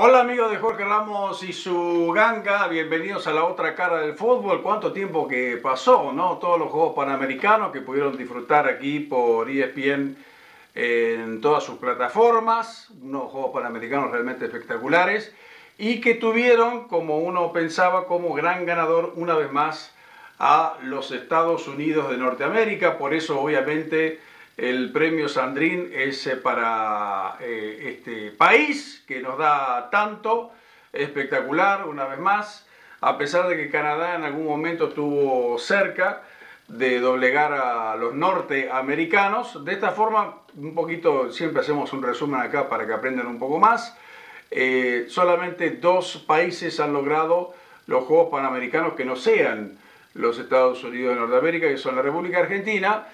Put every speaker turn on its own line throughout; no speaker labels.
Hola amigos de Jorge Ramos y su ganga, bienvenidos a la otra cara del fútbol. ¿Cuánto tiempo que pasó, no? Todos los Juegos Panamericanos que pudieron disfrutar aquí por ESPN en todas sus plataformas, unos Juegos Panamericanos realmente espectaculares y que tuvieron, como uno pensaba, como gran ganador una vez más a los Estados Unidos de Norteamérica. Por eso obviamente el premio Sandrín es eh, para eh, este país que nos da tanto, espectacular una vez más, a pesar de que Canadá en algún momento estuvo cerca de doblegar a los norteamericanos. De esta forma, un poquito, siempre hacemos un resumen acá para que aprendan un poco más. Eh, solamente dos países han logrado los Juegos Panamericanos que no sean los Estados Unidos de Norteamérica, que son la República Argentina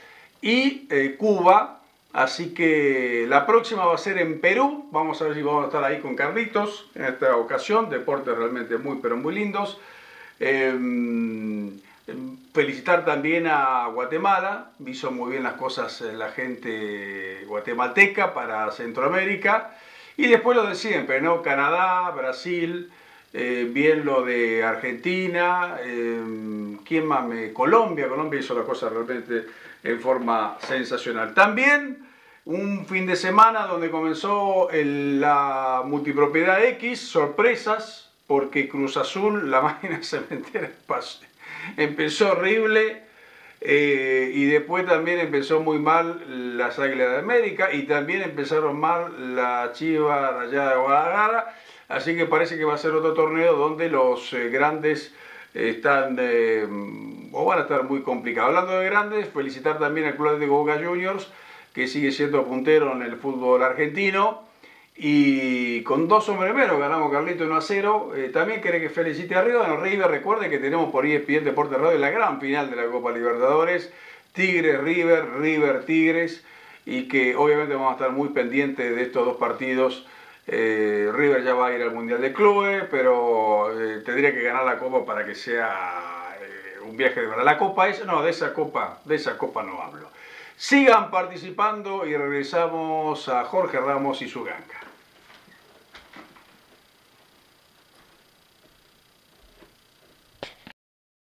y eh, Cuba. Así que la próxima va a ser en Perú. Vamos a ver si vamos a estar ahí con Carlitos en esta ocasión. Deportes realmente muy, pero muy lindos. Em, felicitar también a Guatemala. Hizo muy bien las cosas la gente guatemalteca para Centroamérica. Y después lo de siempre, ¿no? Canadá, Brasil, eh, bien lo de Argentina, em, ¿quién más? Colombia, Colombia hizo las cosas realmente en forma sensacional. También un fin de semana donde comenzó la multipropiedad X, sorpresas, porque Cruz Azul, la máquina cementera, empezó horrible. Eh, y después también empezó muy mal las Águilas de América y también empezaron mal la Chiva Rayada de Guadalajara. Así que parece que va a ser otro torneo donde los eh, grandes están eh, o van a estar muy complicados. Hablando de grandes, felicitar también al Club de Boca Juniors, que sigue siendo puntero en el fútbol argentino. Y con dos hombres menos ganamos Carlito 1 a 0. Eh, también quiere que felicite a River. Bueno, recuerde que tenemos por ESPN Deportes Radio la gran final de la Copa Libertadores. Tigres, River, River, Tigres. Y que obviamente vamos a estar muy pendientes de estos dos partidos eh, River ya va a ir al Mundial de Clubes, pero eh, tendría que ganar la Copa para que sea eh, un viaje de verdad. La Copa es, no, de esa Copa, de esa Copa no hablo. Sigan participando y regresamos a Jorge Ramos y su ganga.